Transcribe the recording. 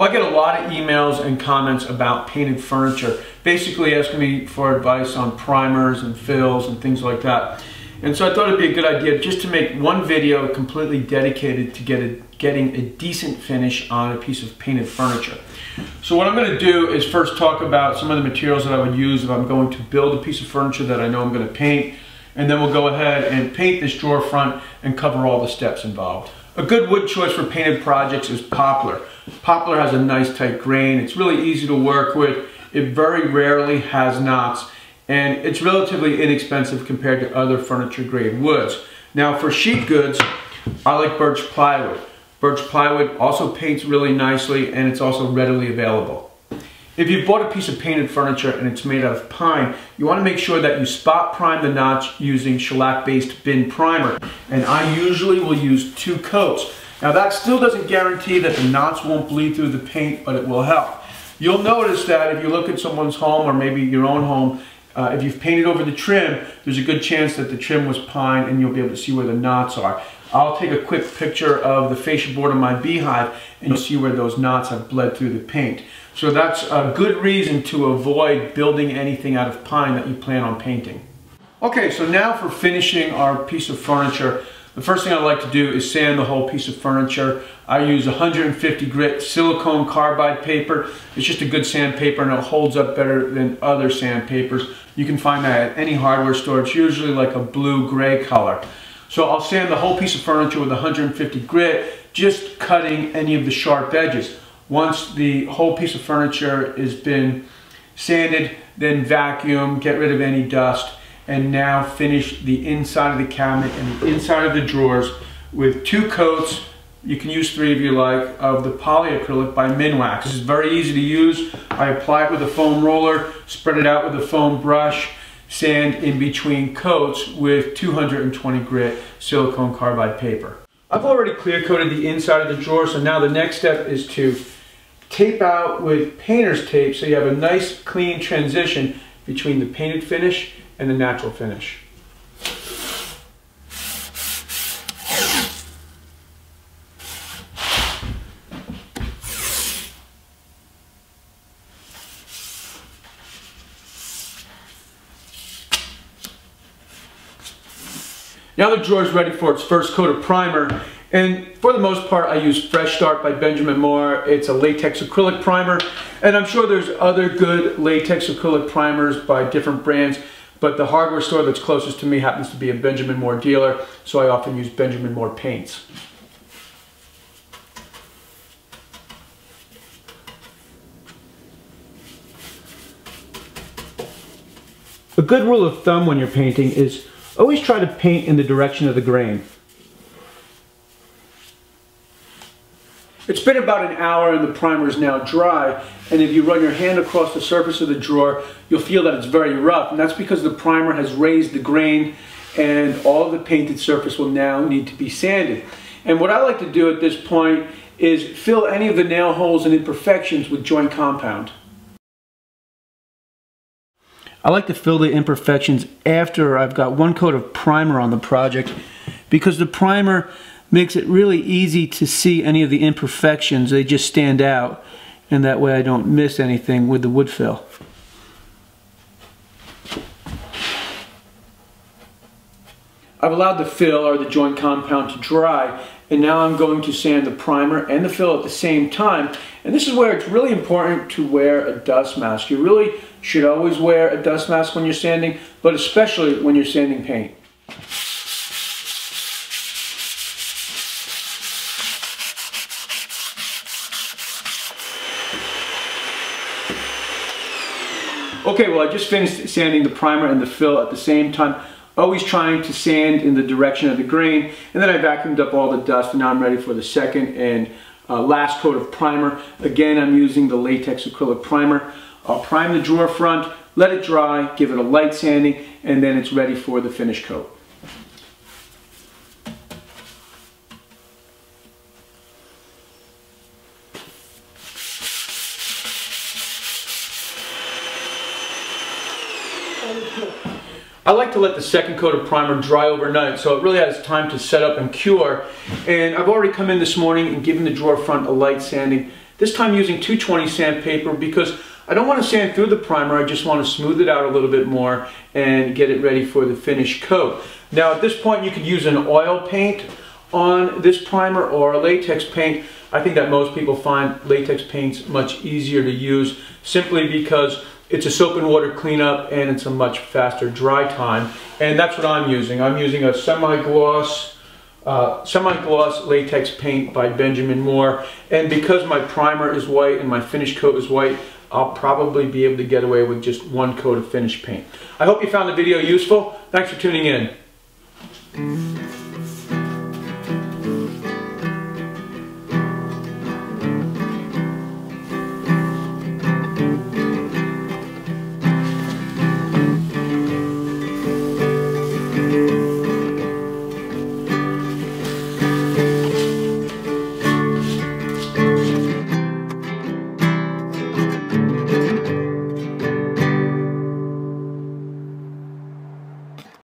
Well, I get a lot of emails and comments about painted furniture, basically asking me for advice on primers and fills and things like that. And so I thought it'd be a good idea just to make one video completely dedicated to get a, getting a decent finish on a piece of painted furniture. So what I'm going to do is first talk about some of the materials that I would use if I'm going to build a piece of furniture that I know I'm going to paint. And then we'll go ahead and paint this drawer front and cover all the steps involved. A good wood choice for painted projects is poplar. Poplar has a nice tight grain. It's really easy to work with. It very rarely has knots and it's relatively inexpensive compared to other furniture grade woods. Now for sheet goods, I like birch plywood. Birch plywood also paints really nicely and it's also readily available. If you've bought a piece of painted furniture and it's made out of pine, you want to make sure that you spot prime the knots using shellac-based BIN primer. And I usually will use two coats. Now that still doesn't guarantee that the knots won't bleed through the paint, but it will help. You'll notice that if you look at someone's home or maybe your own home, uh, if you've painted over the trim, there's a good chance that the trim was pine and you'll be able to see where the knots are. I'll take a quick picture of the fascia board of my beehive and you'll see where those knots have bled through the paint. So that's a good reason to avoid building anything out of pine that you plan on painting. Okay, so now for finishing our piece of furniture, the first thing I like to do is sand the whole piece of furniture. I use 150 grit silicone carbide paper. It's just a good sandpaper and it holds up better than other sandpapers. You can find that at any hardware store. It's usually like a blue-gray color. So I'll sand the whole piece of furniture with 150 grit, just cutting any of the sharp edges. Once the whole piece of furniture has been sanded, then vacuum, get rid of any dust, and now finish the inside of the cabinet and the inside of the drawers with two coats, you can use three if you like, of the Polycrylic by Minwax. This is very easy to use. I apply it with a foam roller, spread it out with a foam brush, sand in between coats with 220 grit silicone carbide paper. I've already clear coated the inside of the drawer, so now the next step is to tape out with painter's tape so you have a nice clean transition between the painted finish and the natural finish. Now the drawer is ready for its first coat of primer. And for the most part, I use Fresh Start by Benjamin Moore. It's a latex acrylic primer. And I'm sure there's other good latex acrylic primers by different brands. But the hardware store that's closest to me happens to be a Benjamin Moore dealer. So I often use Benjamin Moore paints. A good rule of thumb when you're painting is Always try to paint in the direction of the grain. It's been about an hour and the primer is now dry and if you run your hand across the surface of the drawer you'll feel that it's very rough and that's because the primer has raised the grain and all the painted surface will now need to be sanded. And what I like to do at this point is fill any of the nail holes and imperfections with joint compound. I like to fill the imperfections after I've got one coat of primer on the project because the primer makes it really easy to see any of the imperfections. They just stand out and that way I don't miss anything with the wood fill. I've allowed the fill or the joint compound to dry and now I'm going to sand the primer and the fill at the same time and this is where it's really important to wear a dust mask. You really should always wear a dust mask when you're sanding, but especially when you're sanding paint. Okay, well I just finished sanding the primer and the fill at the same time, always trying to sand in the direction of the grain, and then I vacuumed up all the dust and now I'm ready for the second and uh, last coat of primer. Again, I'm using the latex acrylic primer. I'll prime the drawer front, let it dry, give it a light sanding, and then it's ready for the finish coat. I like to let the second coat of primer dry overnight so it really has time to set up and cure. And I've already come in this morning and given the drawer front a light sanding. This time using 220 sandpaper because I don't want to sand through the primer, I just want to smooth it out a little bit more and get it ready for the finish coat. Now at this point you could use an oil paint on this primer or a latex paint. I think that most people find latex paints much easier to use simply because it's a soap and water cleanup and it's a much faster dry time. And that's what I'm using. I'm using a semi-gloss uh, semi-gloss latex paint by Benjamin Moore. And because my primer is white and my finish coat is white, I'll probably be able to get away with just one coat of finish paint. I hope you found the video useful. Thanks for tuning in.